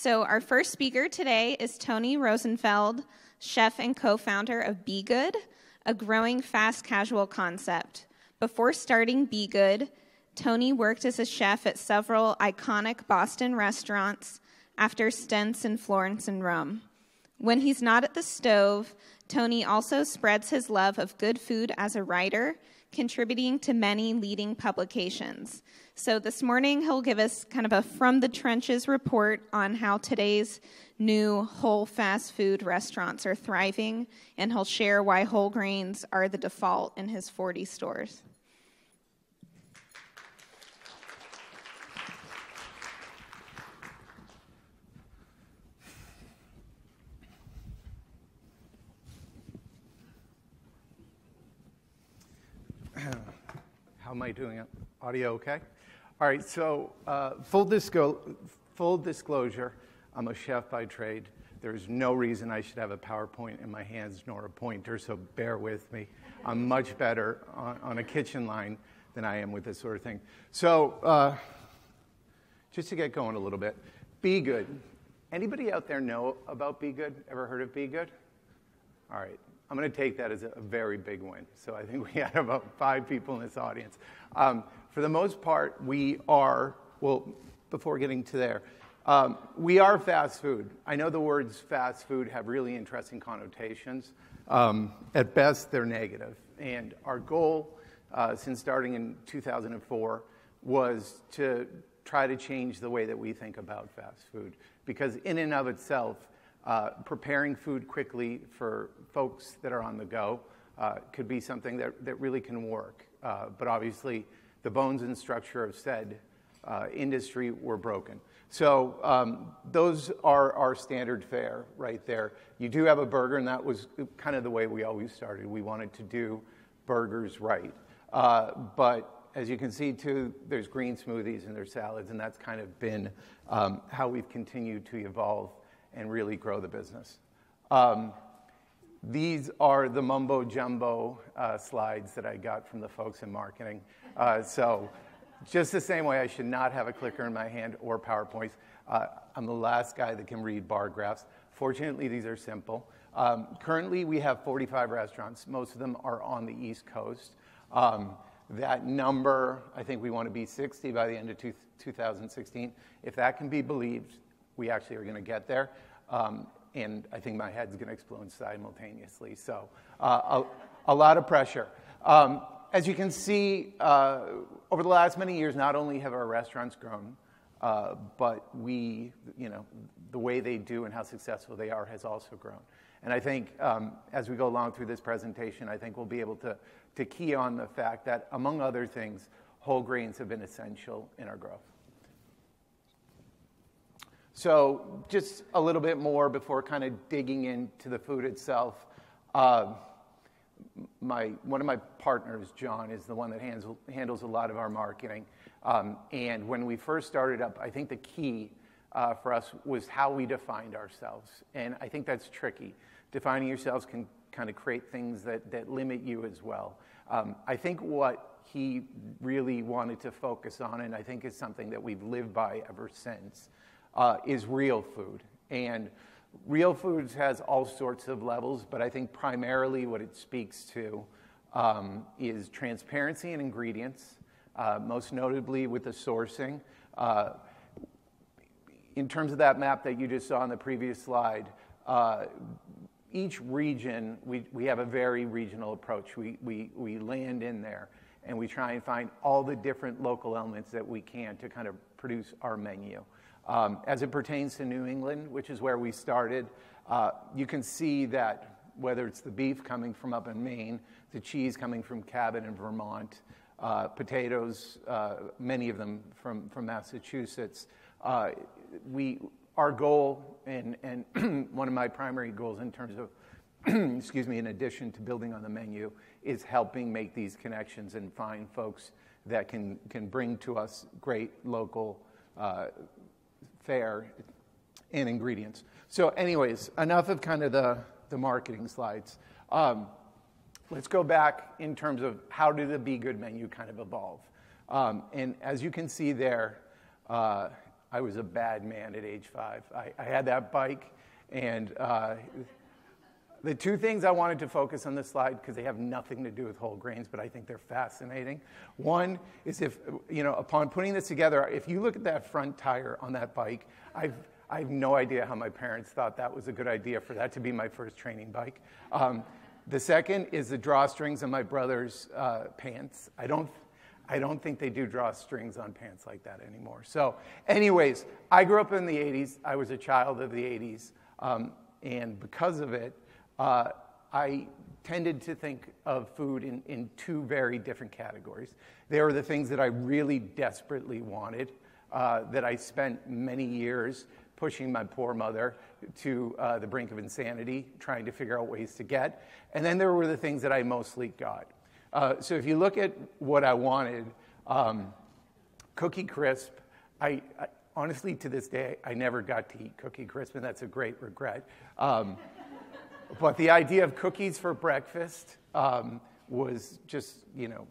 So, our first speaker today is Tony Rosenfeld, chef and co founder of b.good, a growing fast casual concept. Before starting b.good, Tony worked as a chef at several iconic Boston restaurants after stints in Florence and Rome. When he's not at the stove, Tony also spreads his love of good food as a writer, contributing to many leading publications. So this morning, he'll give us kind of a from the trenches report on how today's new whole fast food restaurants are thriving, and he'll share why whole grains are the default in his 40 stores. How am I doing? Audio okay? All right, so uh, full, disco- full disclosure I'm a chef by trade. There's no reason I should have a PowerPoint in my hands nor a pointer, so bear with me. I'm much better on, on a kitchen line than I am with this sort of thing. So, uh, just to get going a little bit, b.good. Anybody out there know about b.good? Ever heard of b.good? All right, I'm going to take that as a very big win. So I think we had about five people in this audience. Um, for the most part, we are, well, before getting to there, um, we are fast food. I know the words fast food have really interesting connotations. Um, at best, they're negative. And our goal uh, since starting in 2004 was to try to change the way that we think about fast food. Because, in and of itself, uh, preparing food quickly for folks that are on the go uh, could be something that, that really can work. Uh, but obviously, the bones and structure of said uh, industry were broken. So um, those are our standard fare right there. You do have a burger, and that was kind of the way we always started. We wanted to do burgers right. Uh, but as you can see, too, there's green smoothies and there's salads, and that's kind of been um, how we've continued to evolve and really grow the business. Um, these are the mumbo jumbo uh, slides that I got from the folks in marketing. Uh, so just the same way I should not have a clicker in my hand or PowerPoints. Uh, I'm the last guy that can read bar graphs. Fortunately, these are simple. Um, currently, we have 45 restaurants. Most of them are on the East Coast. Um, that number, I think we want to be 60 by the end of two, 2016. If that can be believed, we actually are going to get there. Um, and I think my head's going to explode simultaneously. So, uh, a, a, lot of pressure. Um, as you can see, uh, over the last many years, not only have our restaurants grown, uh, but we, you know, the way they do and how successful they are has also grown. And I think um, as we go along through this presentation, I think we'll be able to, to key on the fact that, among other things, whole grains have been essential in our growth. So, just a little bit more before kind of digging into the food itself. Uh, my, one of my partners, John, is the one that handles, handles a lot of our marketing. Um, and when we first started up, I think the key uh, for us was how we defined ourselves. And I think that's tricky. Defining yourselves can kind of create things that, that limit you as well. Um, I think what he really wanted to focus on, and I think is something that we've lived by ever since, uh, is real food. And Real Foods has all sorts of levels, but I think primarily what it speaks to um, is transparency in ingredients, uh, most notably with the sourcing. Uh, in terms of that map that you just saw on the previous slide, uh, each region, we, we have a very regional approach. We, we, we land in there and we try and find all the different local elements that we can to kind of produce our menu. Um, as it pertains to New England, which is where we started, uh, you can see that whether it's the beef coming from up in Maine, the cheese coming from Cabot in Vermont, uh, potatoes, uh, many of them from, from Massachusetts, uh, we, our goal, and, and one of my primary goals in terms of, excuse me, in addition to building on the menu, is helping make these connections and find folks that can, can bring to us great local fare and ingredients. So, anyways, enough of kind of the, the marketing slides. Um, let's go back in terms of how did the b.good menu kind of evolve. Um, and as you can see there, uh, I was a bad man at age five. I, I had that bike, and uh, the two things I wanted to focus on this slide because they have nothing to do with whole grains, but I think they're fascinating. One is if, you know, upon putting this together, if you look at that front tire on that bike, I've, I have no idea how my parents thought that was a good idea for that to be my first training bike. Um, the second is the drawstrings on my brother's uh, pants. I don't, I don't think they do drawstrings on pants like that anymore. So, anyways, I grew up in the 80s. I was a child of the 80s. Um, and because of it, uh, I tended to think of food in, in two very different categories. There were the things that I really desperately wanted, uh, that I spent many years pushing my poor mother to uh, the brink of insanity, trying to figure out ways to get. And then there were the things that I mostly got. Uh, so if you look at what I wanted, um, Cookie Crisp, I, I, honestly to this day I never got to eat Cookie Crisp, and that's a great regret. Um, but the idea of cookies for breakfast um, was just, you know,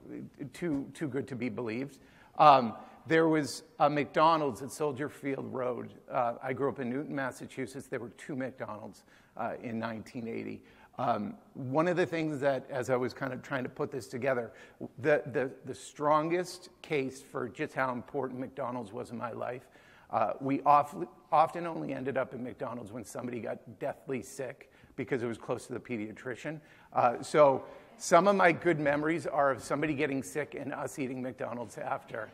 too, too good to be believed. Um, there was a McDonald's at Soldier Field Road. Uh, I grew up in Newton, Massachusetts. There were two McDonald's uh, in 1980. Um, one of the things that, as I was kind of trying to put this together, the, the, the strongest case for just how important McDonald's was in my life, uh, we oft, often only ended up in McDonald's when somebody got deathly sick because it was close to the pediatrician. Uh, so some of my good memories are of somebody getting sick and us eating McDonald's after.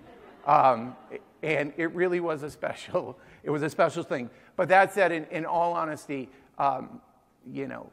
Um, and it really was a special, it was a special thing. But that said, in, in all honesty, um, you know,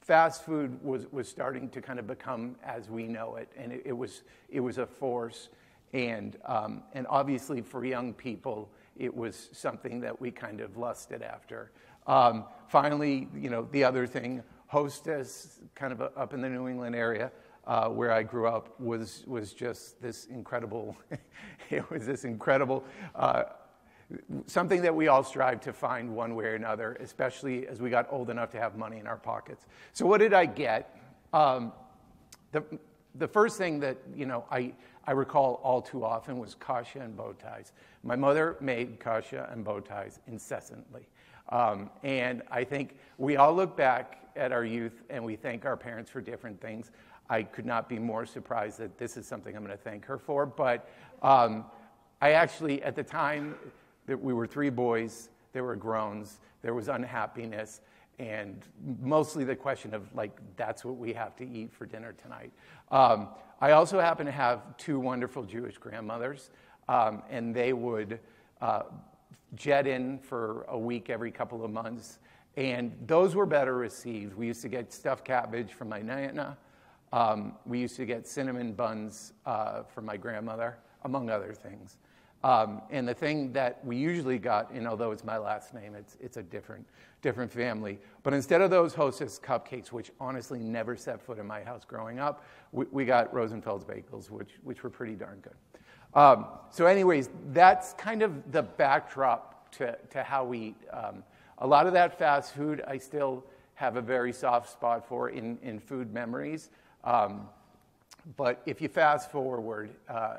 fast food was, was starting to kind of become as we know it, and it, it was, it was a force. And, um, and obviously, for young people, it was something that we kind of lusted after. Um, finally, you know, the other thing, Hostess, kind of up in the New England area, uh, where I grew up, was, was just this incredible, it was this incredible, uh, something that we all strive to find one way or another, especially as we got old enough to have money in our pockets. So what did I get? Um, the, the first thing that, you know, I, I recall all too often was kasha and bow ties. My mother made kasha and bow ties incessantly. Um, and I think we all look back at our youth and we thank our parents for different things. I could not be more surprised that this is something I'm going to thank her for. But um, I actually, at the time that we were three boys, there were groans, there was unhappiness, and mostly the question of like, that's what we have to eat for dinner tonight. Um, I also happen to have two wonderful Jewish grandmothers, um, and they would. Uh, jet in for a week every couple of months. And those were better received. We used to get stuffed cabbage from my nana. Um, we used to get cinnamon buns uh, from my grandmother, among other things. Um, and the thing that we usually got, and although it's my last name, it's, it's a different, different family. But instead of those Hostess cupcakes, which honestly never set foot in my house growing up, we, we got Rosenfeld's bagels, which, which were pretty darn good. Um, so, anyways, that's kind of the backdrop to, to how we eat. Um, a lot of that fast food I still have a very soft spot for in, in food memories. Um, but if you fast forward, uh,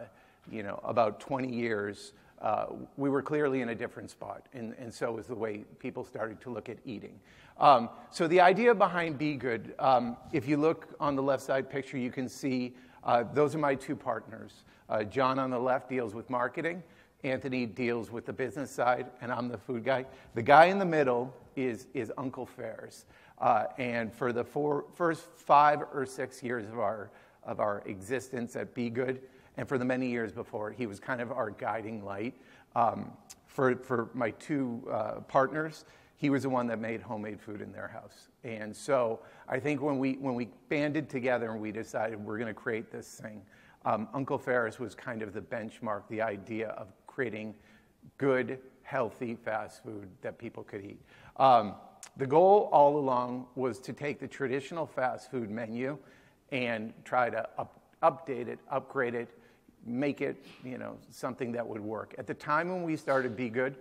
you know, about 20 years, uh, we were clearly in a different spot, and, and so was the way people started to look at eating. Um, so the idea behind b.good, um, if you look on the left side picture, you can see uh, those are my two partners. Uh, John on the left deals with marketing. Anthony deals with the business side, and I'm the food guy. The guy in the middle is, is Uncle Ferris. Uh, and for the four, first five or six years of our, of our existence at b.good, and for the many years before, he was kind of our guiding light. Um, for, for my two uh, partners, he was the one that made homemade food in their house. And so I think when we, when we banded together and we decided we're going to create this thing, um, Uncle Ferris was kind of the benchmark, the idea of creating good, healthy fast food that people could eat. Um, the goal all along was to take the traditional fast food menu and try to up, update it, upgrade it, make it, you know, something that would work. At the time when we started b.good,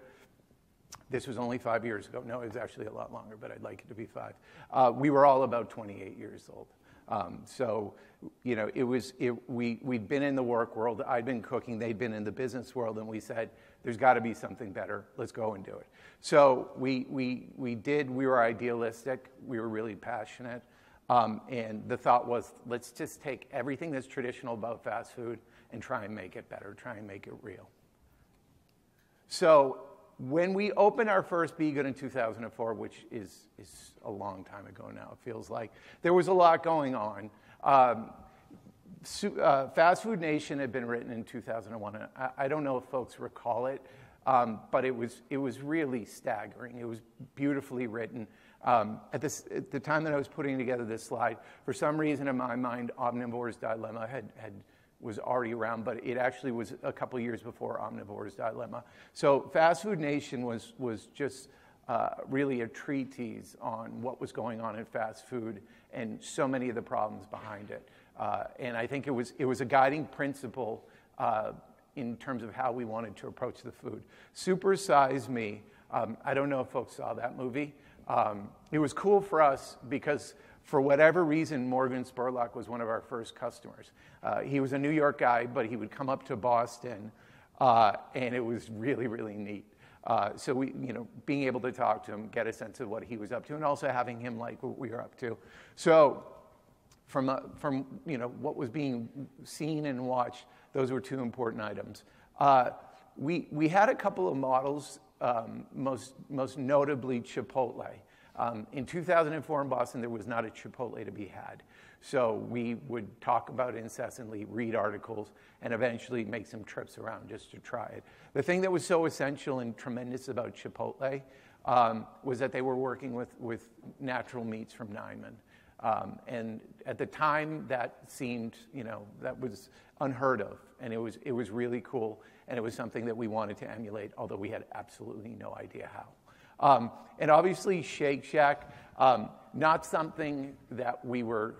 this was only five years ago. No, it was actually a lot longer, but I'd like it to be five. Uh, we were all about 28 years old. Um, so, you know, it was, it, we, we'd been in the work world. I'd been cooking. They'd been in the business world. And we said, there's got to be something better. Let's go and do it. So we, we, we did, we were idealistic, we were really passionate. Um, and the thought was let's just take everything that's traditional about fast food and try and make it better, try and make it real. So when we opened our first b.good in 2004, which is, is a long time ago now, it feels like, there was a lot going on. Um, uh, Fast Food Nation had been written in 2001. I, I don't know if folks recall it, um, but it was, it was really staggering. It was beautifully written. Um, at, this, at the time that I was putting together this slide, for some reason in my mind, Omnivore's Dilemma had, had, was already around, but it actually was a couple years before Omnivore's Dilemma. So Fast Food Nation was, was just uh, really a treatise on what was going on in fast food and so many of the problems behind it. Uh, and I think it was, it was a guiding principle uh, in terms of how we wanted to approach the food. Super Size Me, um, I don't know if folks saw that movie. Um, it was cool for us because, for whatever reason, Morgan Spurlock was one of our first customers. Uh, he was a New York guy, but he would come up to Boston, uh, and it was really, really neat. Uh, so we, you know, being able to talk to him, get a sense of what he was up to, and also having him like what we were up to. So from, uh, from you know, what was being seen and watched, those were two important items. Uh, we, we had a couple of models, um, most, most notably Chipotle. Um, in 2004 in Boston, there was not a Chipotle to be had. So we would talk about it incessantly, read articles, and eventually make some trips around just to try it. The thing that was so essential and tremendous about Chipotle um, was that they were working with, with natural meats from Niman. Um, and at the time, that seemed, you know, that was unheard of. And it was, it was really cool. And it was something that we wanted to emulate, although we had absolutely no idea how. Um, and obviously, Shake Shack, um, not something that we were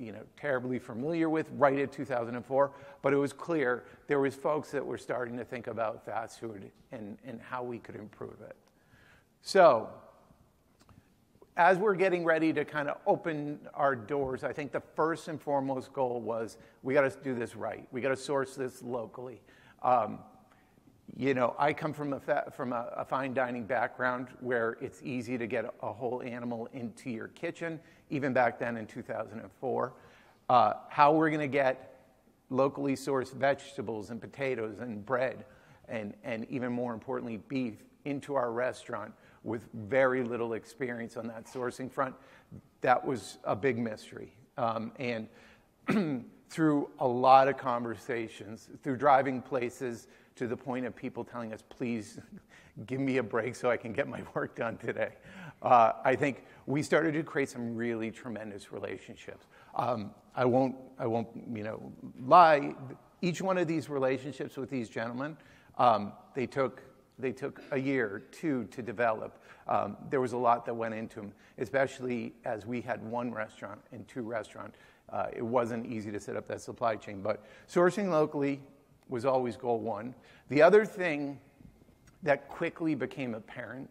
you know, terribly familiar with right at 2004, but it was clear there was folks that were starting to think about fast food and, and how we could improve it. So, as we're getting ready to kind of open our doors, I think the first and foremost goal was we got to do this right. We got to source this locally. Um, you know, I come from a fa- from a, a, fine dining background where it's easy to get a, a, whole animal into your kitchen, even back then in 2004. Uh, how we're going to get locally sourced vegetables and potatoes and bread, and, and even more importantly, beef into our restaurant with very little experience on that sourcing front, that was a big mystery. Um, and through a lot of conversations, through driving places to the point of people telling us, please give me a break so I can get my work done today. Uh, I think we started to create some really tremendous relationships. Um, I won't, I won't, you know, lie. Each one of these relationships with these gentlemen, um, they took they took a year, two to develop. Um, there was a lot that went into them, especially as we had one restaurant and two restaurants. Uh, it wasn't easy to set up that supply chain, but sourcing locally was always goal one. The other thing that quickly became apparent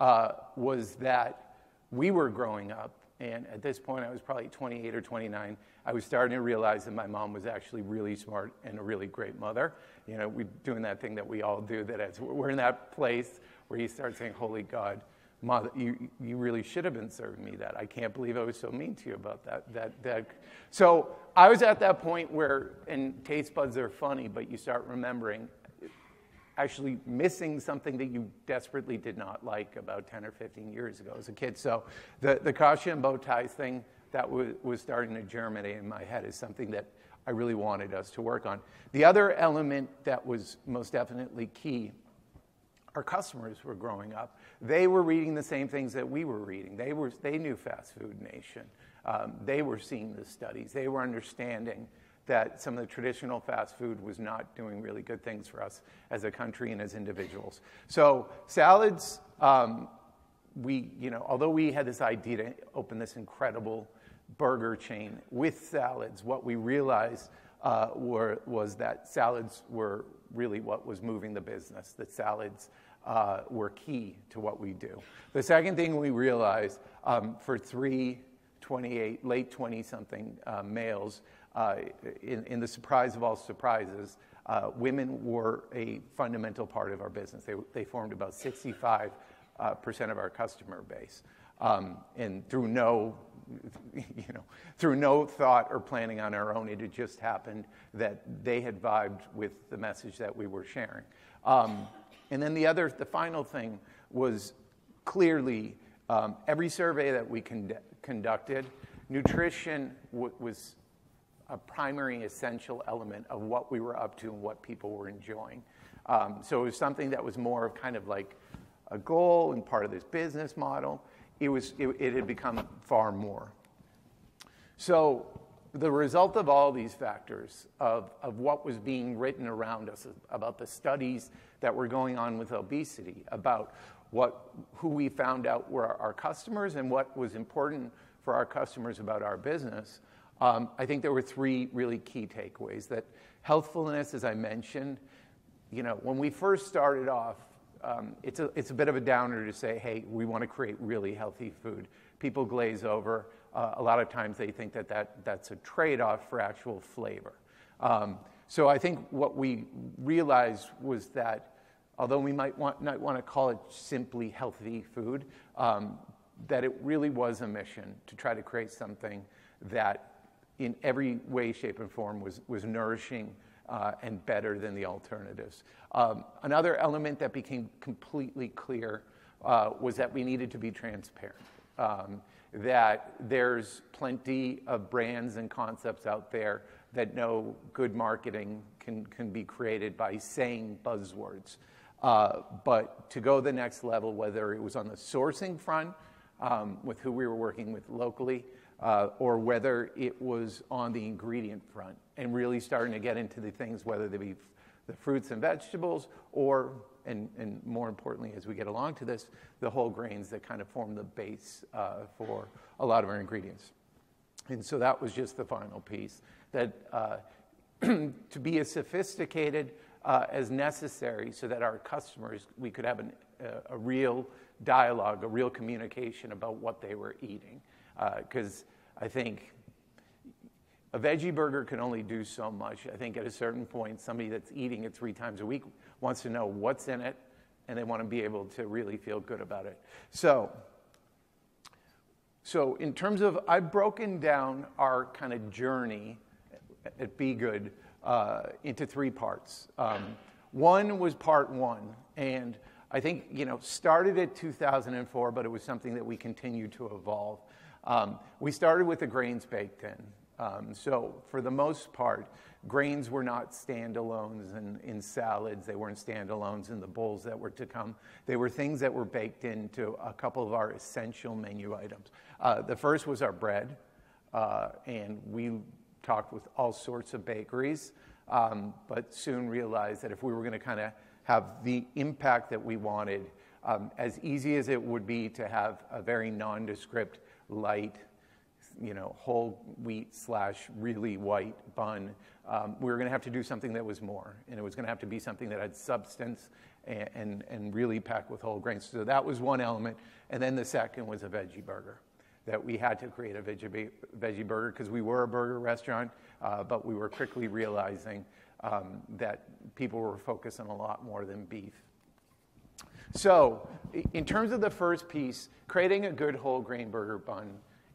uh, was that we were growing up, and at this point I was probably 28 or 29. I was starting to realize that my mom was actually really smart and a really great mother. You know, we're doing that thing that we all do, that as we're in that place where you start saying, Holy God, Mother, you, you really should have been serving me that. I can't believe I was so mean to you about that. that, that. So I was at that point where, and taste buds are funny, but you start remembering actually missing something that you desperately did not like about 10 or 15 years ago as a kid. So the, the kasha and bow ties thing, that was, was starting to germinate in my head is something that I really wanted us to work on. The other element that was most definitely key our customers were growing up. They were reading the same things that we were reading. They, were, they knew Fast Food Nation. Um, they were seeing the studies. They were understanding that some of the traditional fast food was not doing really good things for us as a country and as individuals. So salads, um, we, you know, although we had this idea to open this incredible burger chain with salads, what we realized uh, were, was that salads were really what was moving the business, that salads uh, were key to what we do. The second thing we realized um, for three 28, late 20 something uh, males, uh, in, in, the surprise of all surprises, uh, women were a fundamental part of our business. They, they formed about 65 uh, percent of our customer base. Um, and through no, you know, through no thought or planning on our own, it had just happened that they had vibed with the message that we were sharing. Um, and then the other, the final thing was clearly um, every survey that we con- conducted, nutrition w- was a primary essential element of what we were up to and what people were enjoying. Um, so it was something that was more of kind of like a goal and part of this business model. It, was, it, it had become far more. So the result of all these factors, of, of what was being written around us, about the studies that were going on with obesity, about what, who we found out were our customers and what was important for our customers about our business, um, I think there were three really key takeaways. That healthfulness, as I mentioned, you know, when we first started off, um, it's, a, it's a bit of a downer to say, hey, we want to create really healthy food. People glaze over. Uh, a lot of times they think that, that that's a trade off for actual flavor. Um, so I think what we realized was that although we might want, not want to call it simply healthy food, um, that it really was a mission to try to create something that in every way, shape, and form was, was nourishing uh, and better than the alternatives. Um, another element that became completely clear uh, was that we needed to be transparent. Um, that there's plenty of brands and concepts out there that know good marketing can, can be created by saying buzzwords. Uh, but to go the next level, whether it was on the sourcing front um, with who we were working with locally, uh, or whether it was on the ingredient front and really starting to get into the things, whether they be the fruits and vegetables or, and, and more importantly, as we get along to this, the whole grains that kind of form the base uh, for a lot of our ingredients. And so that was just the final piece that uh, to be as sophisticated uh, as necessary so that our customers, we could have an, a real dialogue, a real communication about what they were eating because uh, I think a veggie burger can only do so much. I think at a certain point, somebody that's eating it three times a week wants to know what's in it, and they want to be able to really feel good about it. So, so in terms of, I've broken down our kind of journey at b.good uh, into three parts. Um, one was part one, and I think you know started at 2004, but it was something that we continued to evolve. Um, we started with the grains baked in. Um, so, for the most part, grains were not standalones in, in salads. They weren't standalones in the bowls that were to come. They were things that were baked into a couple of our essential menu items. Uh, the first was our bread, uh, and we talked with all sorts of bakeries, um, but soon realized that if we were going to kind of have the impact that we wanted, um, as easy as it would be to have a very nondescript light, you know, whole wheat slash really white bun. Um, we were going to have to do something that was more, and it was going to have to be something that had substance and, and, and really packed with whole grains. So that was one element. And then the second was a veggie burger. That we had to create a veggie, veggie burger because we were a burger restaurant, uh, but we were quickly realizing um, that people were focused on a lot more than beef. So, in terms of the first piece, creating a good whole grain burger bun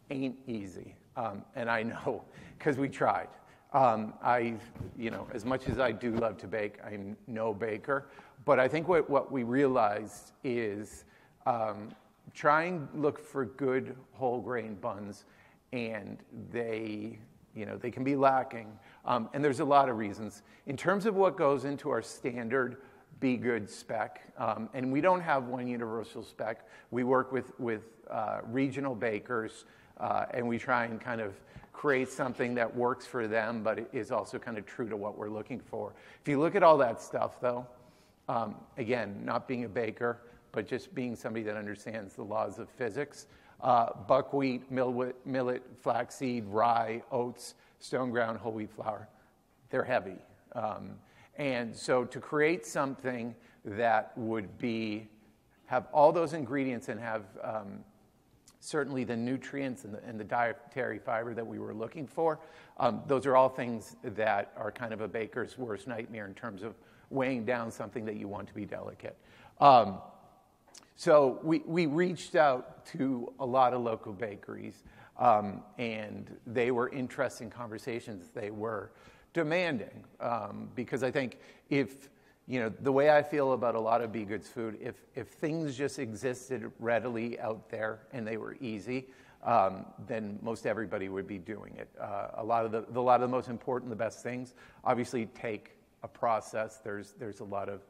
ain't easy. Um, and I know because we tried. Um, I, you know, as much as I do love to bake, I'm no baker. But I think what, what we realized is um, try and look for good whole grain buns, and they, you know, they can be lacking. Um, and there's a lot of reasons. In terms of what goes into our standard b.good spec. Um, and we don't have one universal spec. We work with, with uh, regional bakers uh, and we try and kind of create something that works for them, but is also kind of true to what we're looking for. If you look at all that stuff, though, um, again, not being a baker, but just being somebody that understands the laws of physics, uh, buckwheat, millet, millet, flaxseed, rye, oats, stone ground, whole wheat flour, they're heavy. Um, and so to create something that would be have all those ingredients and have um, certainly the nutrients and the, and the dietary fiber that we were looking for. Um, those are all things that are kind of a baker's worst nightmare in terms of weighing down something that you want to be delicate. Um, so we, we reached out to a lot of local bakeries, um, and they were interesting conversations. They were demanding um, because I think if you know the way I feel about a lot of b.good's food, if if things just existed readily out there and they were easy, um, then most everybody would be doing it. Uh, a lot of the, the, lot of the most important, the best things, obviously take a process. There's there's a lot of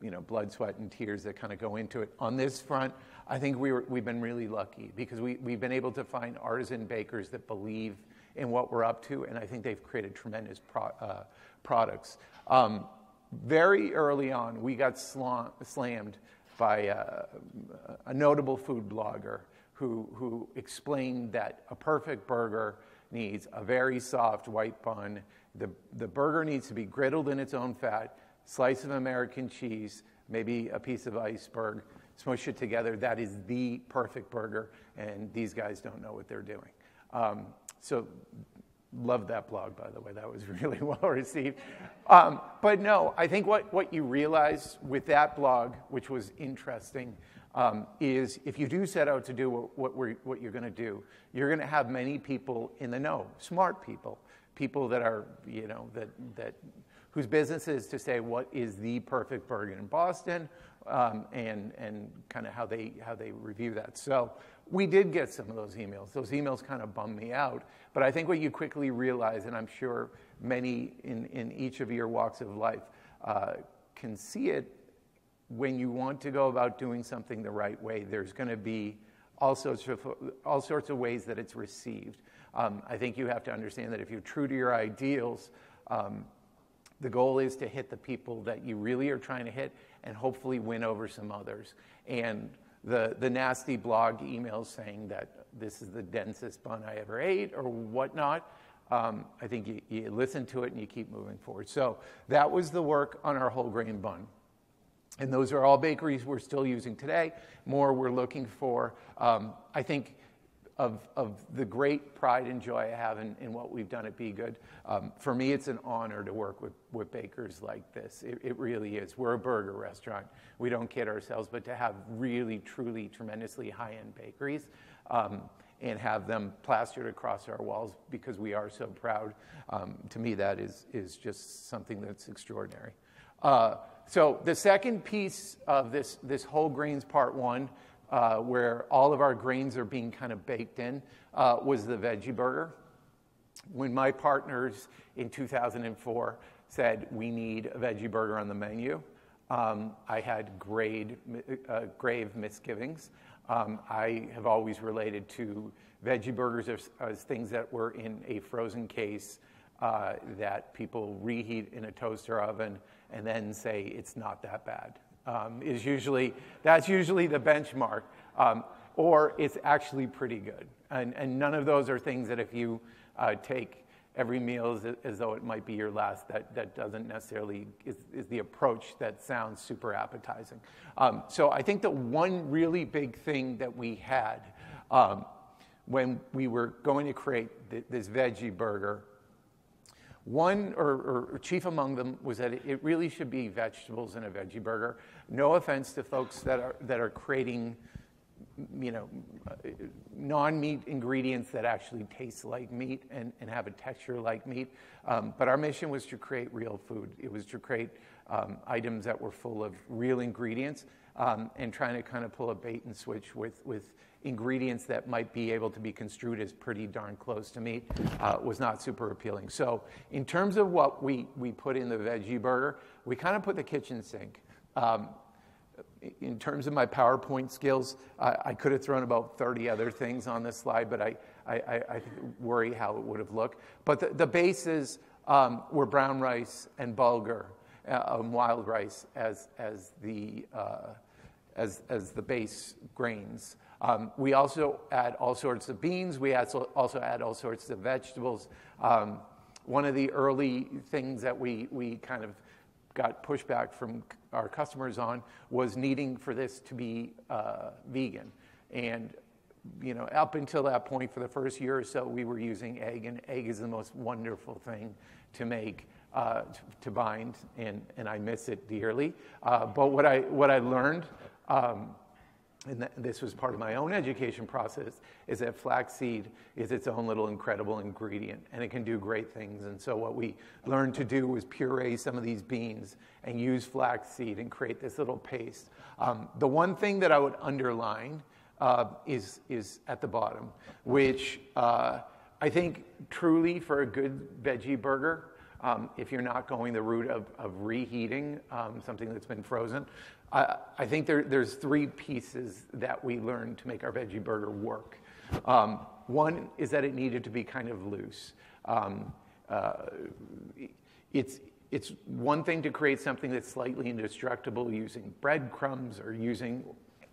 you know blood, sweat, and tears that kind of go into it. On this front, I think we were, we've been really lucky because we, we've been able to find artisan bakers that believe in what we're up to, and I think they've created tremendous pro, uh, products. Um, very early on, we got slam, slammed by uh, a notable food blogger who, who explained that a perfect burger needs a very soft white bun. The, the burger needs to be griddled in its own fat, slice of American cheese, maybe a piece of iceberg, smush it together. That is the perfect burger, and these guys don't know what they're doing. Um, so Loved that blog, by the way. That was really well received. Um, but no, I think what, what you realize with that blog, which was interesting, um, is if you do set out to do what, what, we're, what you're going to do, you're going to have many people in the know, smart people, people that are, you know, that, that whose business is to say what is the perfect burger in Boston um, and, and kind of how they, how they review that. So we did get some of those emails. Those emails kind of bummed me out. But I think what you quickly realize, and I'm sure many in, in each of your walks of life uh, can see it when you want to go about doing something the right way, there's going to be all sorts of, all sorts of ways that it's received. Um, I think you have to understand that if you're true to your ideals, um, the goal is to hit the people that you really are trying to hit and hopefully win over some others. And the, the nasty blog emails saying that this is the densest bun I ever ate or whatnot. Um, I think you, you, listen to it and you keep moving forward. So that was the work on our whole grain bun. And those are all bakeries we're still using today. More we're looking for. Um, I think of, of the great pride and joy I have in, in what we've done at b.good. Um, for me, it's an honor to work with, with bakers like this. It, it really is. We're a burger restaurant. We don't kid ourselves, but to have really, truly, tremendously high end bakeries um, and have them plastered across our walls because we are so proud, um, to me, that is, is just something that's extraordinary. Uh, so, the second piece of this, this whole grains part one uh, where all of our grains are being kind of baked in, uh, was the veggie burger. When my partners in 2004 said, We need a veggie burger on the menu, um, I had grade, uh, grave misgivings. Um, I have always related to veggie burgers as, as, things that were in a frozen case uh, that people reheat in a toaster oven and then say it's not that bad um, is usually, that's usually the benchmark. Um, or it's actually pretty good. And, and none of those are things that if you uh, take every meal as, as, though it might be your last, that, that doesn't necessarily, is, is the approach that sounds super appetizing. Um, so I think the one really big thing that we had um, when we were going to create th- this veggie burger one, or, or, chief among them, was that it really should be vegetables in a veggie burger. No offense to folks that are, that are creating, you know, non-meat ingredients that actually taste like meat and, and have a texture like meat. Um, but our mission was to create real food. It was to create um, items that were full of real ingredients um, and trying to kind of pull a bait and switch with, with ingredients that might be able to be construed as pretty darn close to meat uh, was not super appealing. So, in terms of what we, we put in the veggie burger, we kind of put the kitchen sink. Um, in terms of my PowerPoint skills, I, I could have thrown about 30 other things on this slide, but I, I, I worry how it would have looked. But the, the bases um, were brown rice and bulgur, uh, um, wild rice as, as, the, uh, as, as the base grains. Um, we also add all sorts of beans. We also add all sorts of vegetables. Um, one of the early things that we, we kind of got pushback from our customers on was needing for this to be uh, vegan. And you know, up until that point, for the first year or so, we were using egg, and egg is the most wonderful thing to make, uh, to, to, bind, and, and I miss it dearly. Uh, but what I, what I learned, um, and th- this was part of my own education process, is that flaxseed is its own little incredible ingredient, and it can do great things. And so what we learned to do was puree some of these beans and use flaxseed and create this little paste. Um, the one thing that I would underline uh, is, is at the bottom, which uh, I think truly for a good veggie burger, um, if you're not going the route of, of reheating um, something that's been frozen, I, I think there, there's three pieces that we learned to make our veggie burger work. Um, one is that it needed to be kind of loose. Um, uh, it's, it's one thing to create something that's slightly indestructible using breadcrumbs or using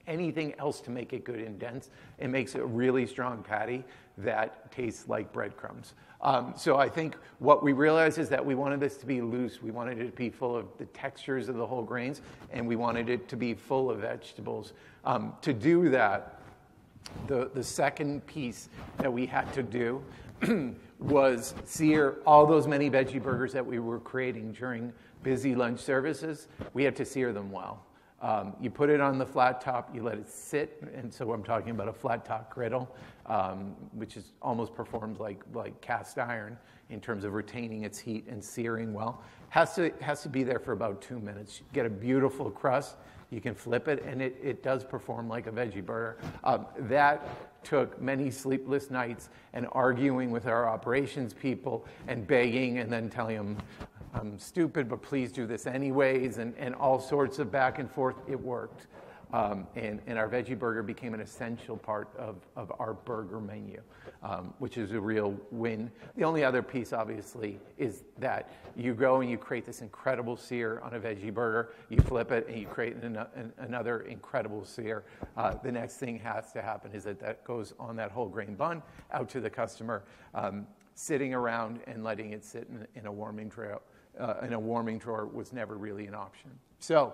anything else to make it good and dense. It makes a really strong patty that tastes like breadcrumbs. Um, so I think what we realized is that we wanted this to be loose. We wanted it to be full of the textures of the whole grains, and we wanted it to be full of vegetables. Um, to do that, the, the second piece that we had to do was sear all those many veggie burgers that we were creating during busy lunch services. We had to sear them well. Um, you put it on the flat top, you let it sit, and so I'm talking about a flat top griddle, um, which is almost performs like, like cast iron in terms of retaining its heat and searing well. Has to, has to be there for about two minutes. You get a beautiful crust, you can flip it, and it, it does perform like a veggie burger. Um, that took many sleepless nights and arguing with our operations people and begging and then telling them, I'm stupid, but please do this anyways, and, and all sorts of back and forth. It worked. Um, and, and our veggie burger became an essential part of, of our burger menu, um, which is a real win. The only other piece, obviously, is that you go and you create this incredible sear on a veggie burger, you flip it, and you create an, an, another incredible sear. Uh, the next thing has to happen is that that goes on that whole grain bun out to the customer, um, sitting around and letting it sit in, in a warming tray uh, in a warming drawer was never really an option. So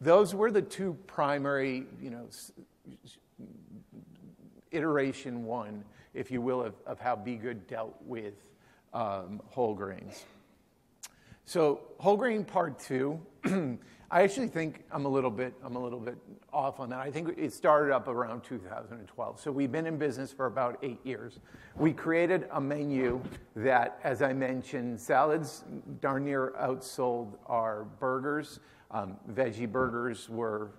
those were the two primary, you know, iteration one, if you will, of, of how b.good dealt with um, whole grains. So whole grain part two, I actually think I'm a little bit I'm a little bit off on that. I think it started up around 2012. So we've been in business for about eight years. We created a menu that, as I mentioned, salads darn near outsold our burgers. Um, veggie burgers were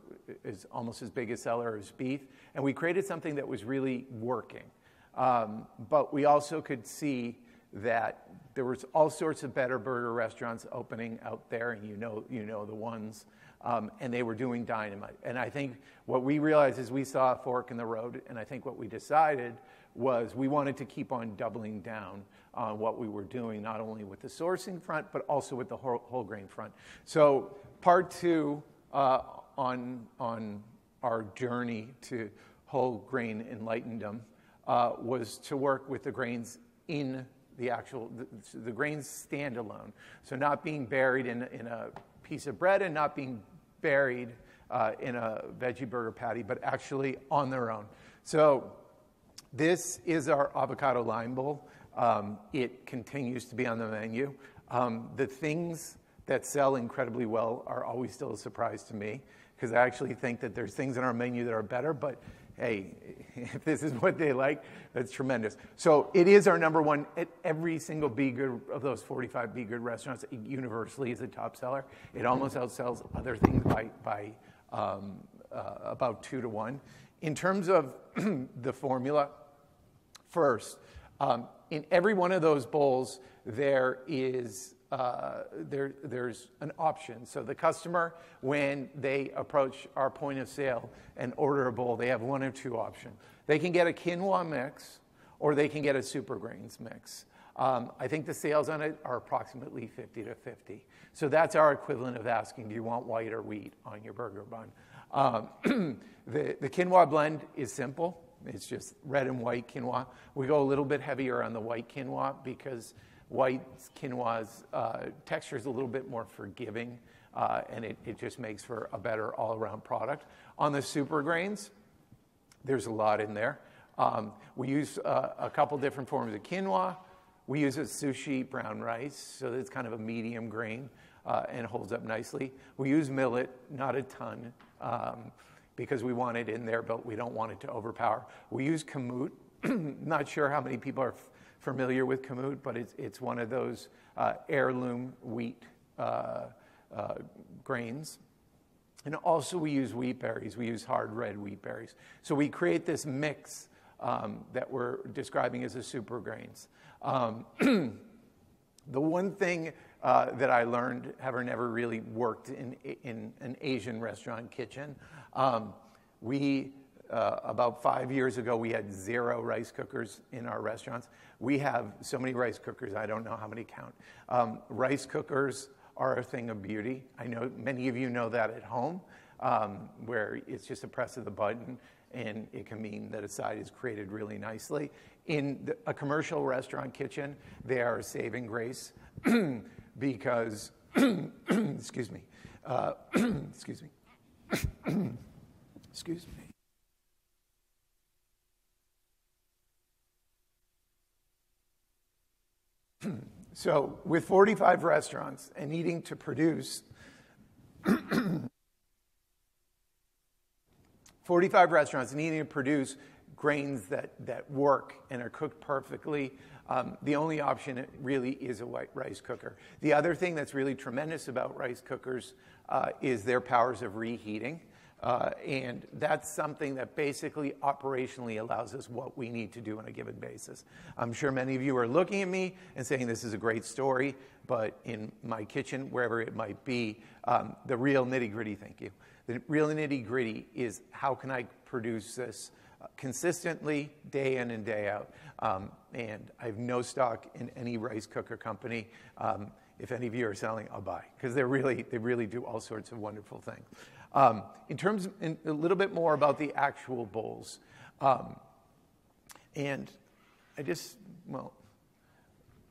is almost as big a seller as beef, and we created something that was really working. Um, but we also could see that there was all sorts of better burger restaurants opening out there, and you know, you know the ones, um, and they were doing dynamite. And I think what we realized is we saw a fork in the road, and I think what we decided was we wanted to keep on doubling down on what we were doing, not only with the sourcing front, but also with the whole, whole grain front. So part two uh, on, on our journey to whole grain enlightenedom uh, was to work with the grains in the actual, the, the grains standalone. So not being buried in, in a piece of bread and not being buried uh, in a veggie burger patty, but actually on their own. So this is our avocado lime bowl. Um, it continues to be on the menu. Um, the things that sell incredibly well are always still a surprise to me because I actually think that there's things in our menu that are better, but hey, if this is what they like, that's tremendous. So it is our number one at every single b.good of those 45 b.good restaurants. Universally is a top seller. It almost outsells other things by, by um, uh, about two to one. In terms of the formula, first, um, in every one of those bowls, there is uh, there, there's an option. So the customer, when they approach our point of sale and order a bowl, they have one or two options. They can get a quinoa mix, or they can get a super grains mix. Um, I think the sales on it are approximately 50 to 50. So that's our equivalent of asking, do you want white or wheat on your burger bun? Um, the, the quinoa blend is simple. It's just red and white quinoa. We go a little bit heavier on the white quinoa because White quinoa's uh, texture is a little bit more forgiving, uh, and it, it just makes for a better all around product. On the super grains, there's a lot in there. Um, we use uh, a couple different forms of quinoa. We use a sushi brown rice, so it's kind of a medium grain uh, and holds up nicely. We use millet, not a ton, um, because we want it in there, but we don't want it to overpower. We use kamut. not sure how many people are familiar with kamut, but it's, it's one of those uh, heirloom wheat uh, uh, grains. And also, we use wheat berries. We use hard red wheat berries. So we create this mix um, that we're describing as a super grains. Um, the one thing uh, that I learned, having never really worked in, in an Asian restaurant kitchen, um, we uh, about five years ago, we had zero rice cookers in our restaurants. We have so many rice cookers, I don't know how many count. Um, rice cookers are a thing of beauty. I know many of you know that at home, um, where it's just a press of the button and it can mean that a side is created really nicely. In the, a commercial restaurant kitchen, they are a saving grace because, excuse me, uh, excuse me, excuse me. so, with 45 restaurants and needing to produce 45 restaurants needing to produce grains that, that work and are cooked perfectly, um, the only option really is a white rice cooker. The other thing that's really tremendous about rice cookers uh, is their powers of reheating. Uh, and that's something that basically operationally allows us what we need to do on a given basis. I'm sure many of you are looking at me and saying this is a great story, but in my kitchen, wherever it might be, um, the real nitty gritty, thank you. The real nitty gritty is how can I produce this uh, consistently, day in and day out. Um, and I have no stock in any rice cooker company. Um, if any of you are selling, I'll buy because they really they really do all sorts of wonderful things. Um, in terms, in, a little bit more about the actual bowls, um, and I just well,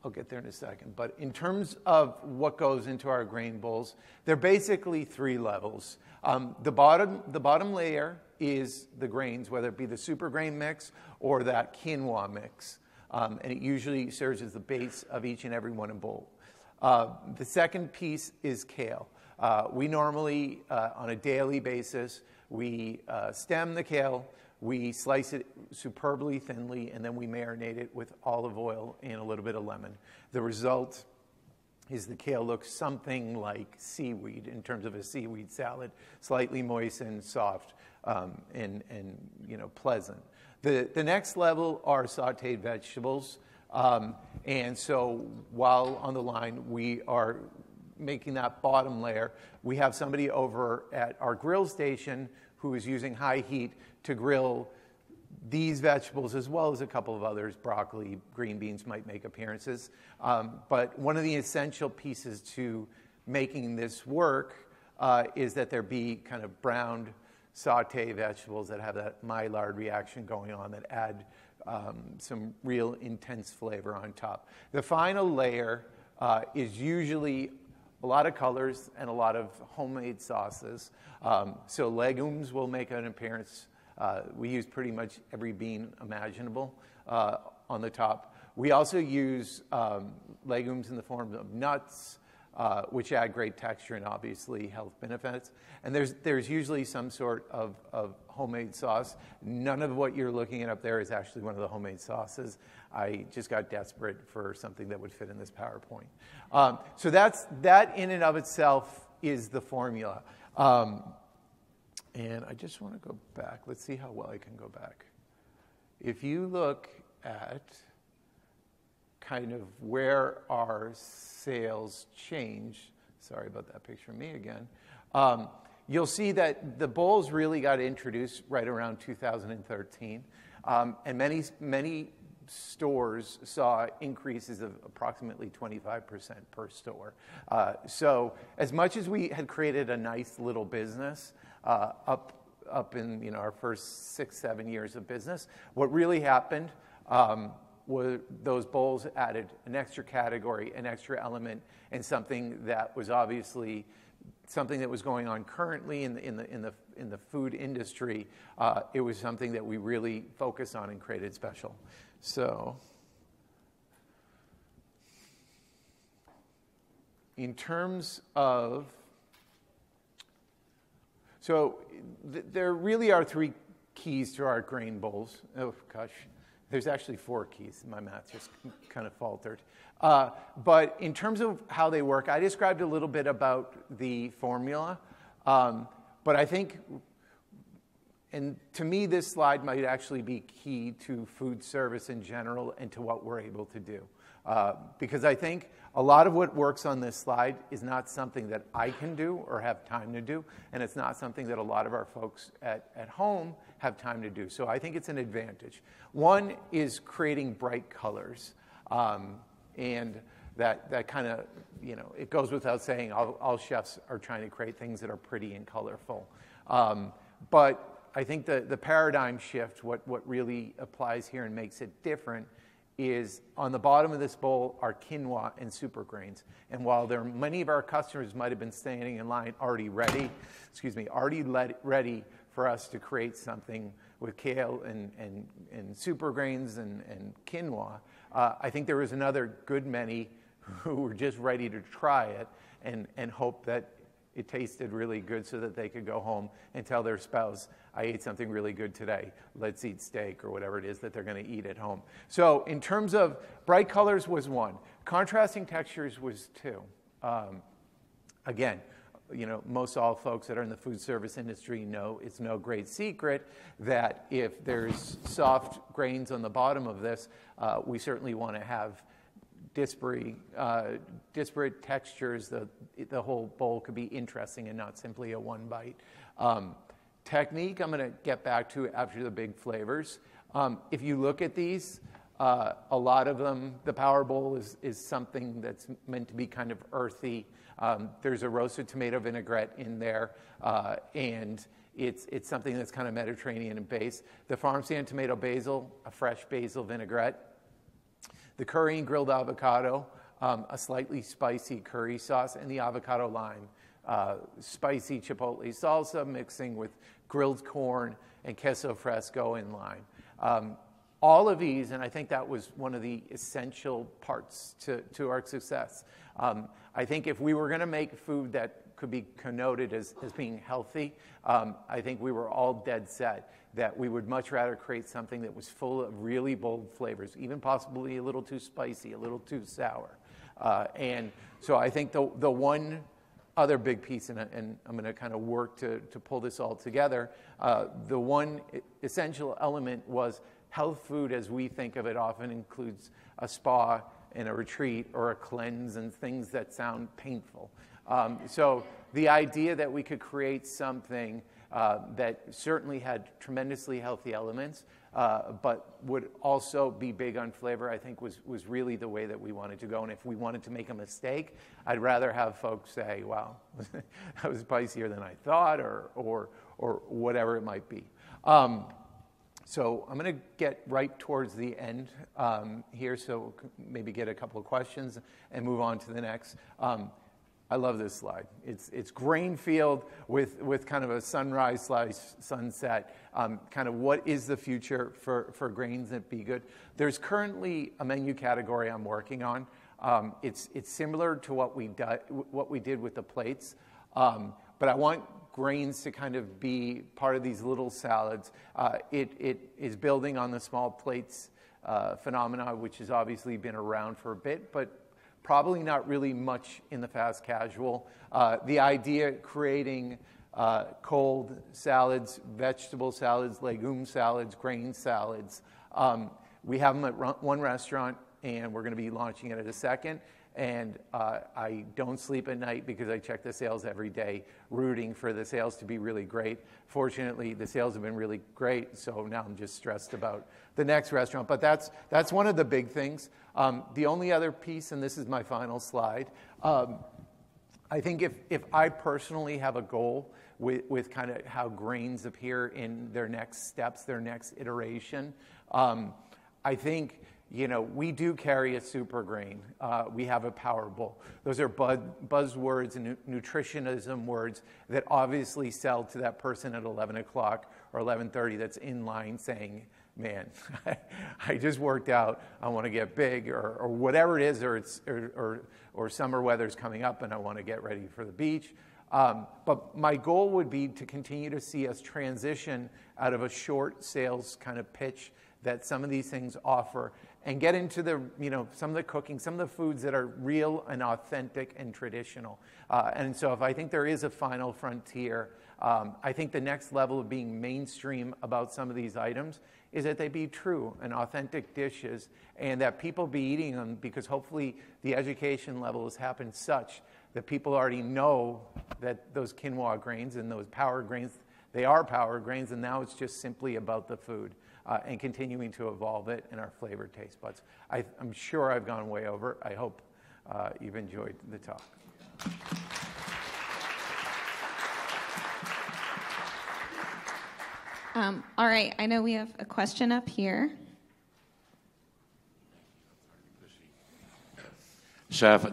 I'll get there in a second. But in terms of what goes into our grain bowls, they're basically three levels. Um, the, bottom, the bottom layer is the grains, whether it be the super grain mix or that quinoa mix. Um, and it usually serves as the base of each and every one in bowl. Uh, the second piece is kale. Uh, we normally, uh, on a daily basis, we uh, stem the kale, we slice it superbly thinly, and then we marinate it with olive oil and a little bit of lemon. The result is the kale looks something like seaweed in terms of a seaweed salad, slightly moistened, soft, um, and, and you know, pleasant. The, the next level are sauteed vegetables. Um, and so while on the line, we are making that bottom layer. We have somebody over at our grill station who is using high heat to grill these vegetables as well as a couple of others broccoli green beans might make appearances um, but one of the essential pieces to making this work uh, is that there be kind of browned saute vegetables that have that maillard reaction going on that add um, some real intense flavor on top the final layer uh, is usually a lot of colors and a lot of homemade sauces. Um, so legumes will make an appearance. Uh, we use pretty much every bean imaginable uh, on the top. We also use um, legumes in the form of nuts, uh, which add great texture and obviously health benefits. And there's, there's usually some sort of, of homemade sauce. None of what you're looking at up there is actually one of the homemade sauces. I just got desperate for something that would fit in this PowerPoint. Um, so that's, that in and of itself is the formula. Um, and I just want to go back. Let's see how well I can go back. If you look at kind of where our sales change, sorry about that picture of me again, um, you'll see that the bowls really got introduced right around 2013. Um, and many, many stores saw increases of approximately 25% per store. Uh, so, as much as we had created a nice little business uh, up, up in you know, our first six, seven years of business, what really happened um, was those bowls added an extra category, an extra element, and something that was obviously something that was going on currently in the, in the, in the in the food industry, uh, it was something that we really focused on and created special. So, in terms of, so th- there really are three keys to our grain bowls. Oh gosh, there's actually four keys. My math just kind of faltered. Uh, but in terms of how they work, I described a little bit about the formula. Um, but I think, and to me, this slide might actually be key to food service in general and to what we're able to do. Uh, because I think a lot of what works on this slide is not something that I can do or have time to do, and it's not something that a lot of our folks at, at home have time to do. So I think it's an advantage. One is creating bright colors. Um, and that, that kind of, you know, it goes without saying, all, all, chefs are trying to create things that are pretty and colorful. Um, but I think the, the paradigm shift, what, what really applies here and makes it different, is on the bottom of this bowl are quinoa and super grains. And while there many of our customers might have been standing in line already ready, excuse me, already let, ready for us to create something with kale and, and, and super grains and, and quinoa, uh, I think there was another good many who were just ready to try it and, and hope that it tasted really good so that they could go home and tell their spouse, I ate something really good today. Let's eat steak or whatever it is that they're going to eat at home. So, in terms of bright colors, was one, contrasting textures was two. Um, again, you know, most all folks that are in the food service industry know it's no great secret that if there's soft grains on the bottom of this, uh, we certainly want to have disparate, uh, disparate textures. The, the whole bowl could be interesting and not simply a one bite. Um, technique, I'm going to get back to after the big flavors. Um, if you look at these, uh, a lot of them, the Power Bowl is, is something that's meant to be kind of earthy. Um, there's a roasted tomato vinaigrette in there, uh, and it's, it's something that's kind of Mediterranean in base. The farm stand tomato basil, a fresh basil vinaigrette. The curry and grilled avocado, um, a slightly spicy curry sauce, and the avocado lime, uh, spicy chipotle salsa mixing with grilled corn and queso fresco and lime. Um, all of these, and I think that was one of the essential parts to, to our success. Um, I think if we were going to make food that could be connoted as, as being healthy, um, I think we were all dead set that we would much rather create something that was full of really bold flavors, even possibly a little too spicy, a little too sour. Uh, and so I think the, the one other big piece, and, and I'm going to kind of work to, to pull this all together, uh, the one essential element was health food as we think of it often includes a spa and a retreat or a cleanse and things that sound painful. Um, so the idea that we could create something uh, that certainly had tremendously healthy elements, uh, but would also be big on flavor, I think was, was really the way that we wanted to go. And if we wanted to make a mistake, I'd rather have folks say, wow, that was spicier than I thought, or, or, or whatever it might be. Um, so I'm going to get right towards the end um, here, so maybe get a couple of questions and move on to the next. Um, I love this slide. It's, it's grain field with, with kind of a sunrise slash sunset. Um, kind of what is the future for, for grains at b.good? There's currently a menu category I'm working on. Um, it's, it's similar to what we, what we did with the plates, um, but I want grains to kind of be part of these little salads. Uh, it, it is building on the small plates uh, phenomena, which has obviously been around for a bit, but probably not really much in the fast casual. Uh, the idea creating uh, cold salads, vegetable salads, legume salads, grain salads. Um, we have them at one restaurant, and we're going to be launching it at a second. And uh, I don't sleep at night because I check the sales every day, rooting for the sales to be really great. Fortunately, the sales have been really great, so now I'm just stressed about the next restaurant. But that's, that's one of the big things. Um, the only other piece, and this is my final slide, um, I think if, if I personally have a goal with, with kind of how grains appear in their next steps, their next iteration, um, I think you know, we do carry a super grain. Uh, we have a power bowl. Those are buzz, buzzwords and nu- nutritionism words that obviously sell to that person at 11 o'clock or 11:30 that's in line saying, "Man, I just worked out. I want to get big," or, or whatever it is, or it's or, or, or summer weather's coming up and I want to get ready for the beach. Um, but my goal would be to continue to see us transition out of a short sales kind of pitch that some of these things offer and get into the, you know, some of the cooking, some of the foods that are real and authentic and traditional. Uh, and so if I think there is a final frontier, um, I think the next level of being mainstream about some of these items is that they be true and authentic dishes and that people be eating them because hopefully the education level has happened such that people already know that those quinoa grains and those power grains, they are power grains, and now it's just simply about the food uh, and continuing to evolve it in our flavored taste buds. I, am sure I've gone way over. I hope uh, you've enjoyed the talk. Um, all right, I know we have a question up here. Chef,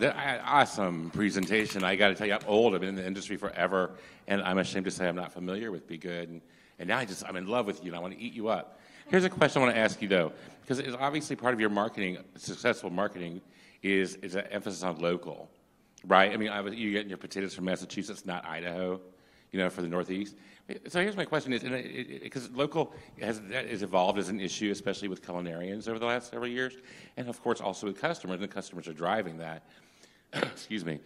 awesome presentation. I got to tell you, I'm old. I've been in the industry forever, and I'm ashamed to say I'm not familiar with b.good. And, and now I just, I'm in love with you, and I want to eat you up. Here's a question I want to ask you though, because it's obviously part of your marketing, successful marketing, is is an emphasis on local, right? I mean, you're getting your potatoes from Massachusetts, not Idaho, you know, for the Northeast. So here's my question: Is because local has evolved as an issue, especially with culinarians over the last several years, and of course also with customers, and the customers are driving that. Excuse me.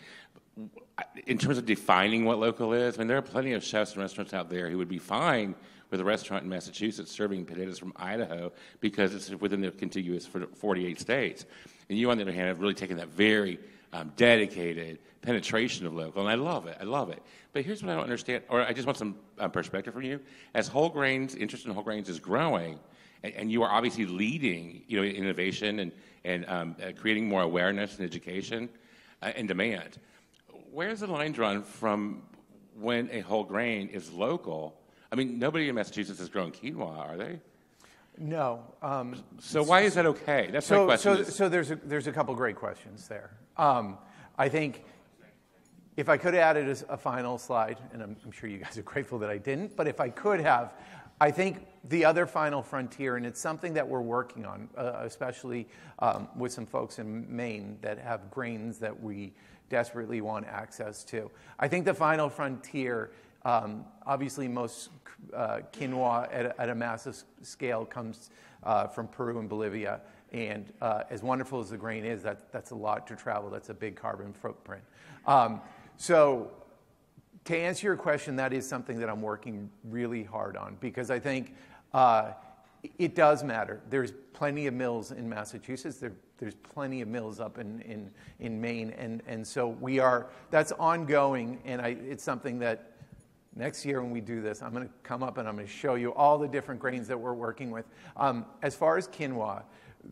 In terms of defining what local is, I mean, there are plenty of chefs and restaurants out there who would be fine with a restaurant in Massachusetts serving potatoes from Idaho because it's within the contiguous 48 states. And you, on the other hand, have really taken that very um, dedicated penetration of local, and I love it. I love it. But here's what I don't understand, or I just want some uh, perspective from you. As whole grains, interest in whole grains is growing, and, and you are obviously leading, you know, innovation and and um, uh, creating more awareness and education uh, and demand. Where's the line drawn from when a whole grain is local I mean, nobody in Massachusetts has grown quinoa, are they? No. Um, so why is that okay? That's so, my question. So, so there's a, there's a couple great questions there. Um, I think if I could have added a, final slide, and I'm, I'm, sure you guys are grateful that I didn't, but if I could have, I think the other final frontier, and it's something that we're working on, uh, especially um, with some folks in Maine that have grains that we desperately want access to. I think the final frontier um, obviously, most uh, quinoa at a, at a, massive scale comes uh, from Peru and Bolivia. And uh, as wonderful as the grain is, that, that's a lot to travel. That's a big carbon footprint. Um, so, to answer your question, that is something that I'm working really hard on because I think uh, it does matter. There's plenty of mills in Massachusetts. There, there's plenty of mills up in, in, in Maine. And, and so we are, that's ongoing. And I, it's something that Next year, when we do this, I'm going to come up and I'm going to show you all the different grains that we're working with. Um, as far as quinoa,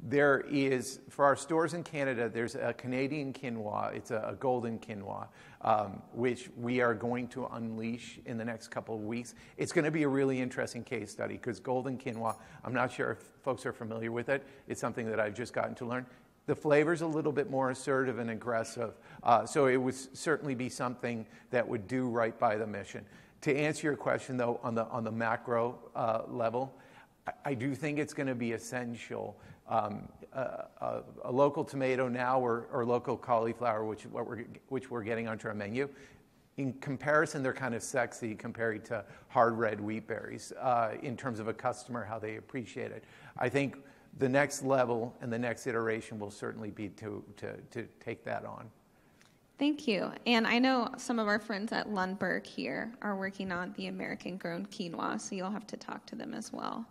there is, for our stores in Canada, there's a Canadian quinoa. It's a, a golden quinoa, um, which we are going to unleash in the next couple of weeks. It's going to be a really interesting case study because golden quinoa, I'm not sure if folks are familiar with it. It's something that I've just gotten to learn. The flavor's a little bit more assertive and aggressive, uh, so it would certainly be something that would do right by the mission. To answer your question, though, on the, on the macro uh, level, I, I, do think it's going to be essential. Um, a, a, local tomato now or, or local cauliflower, which, we're, which we're getting onto our menu, in comparison, they're kind of sexy compared to hard red wheat berries uh, in terms of a customer, how they appreciate it. I think the next level and the next iteration will certainly be to, to, to take that on. Thank you. And I know some of our friends at Lundberg here are working on the American grown quinoa, so you'll have to talk to them as well.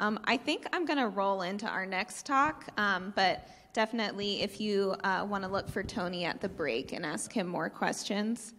Um, I think I'm going to roll into our next talk, um, but definitely if you uh, want to look for Tony at the break and ask him more questions,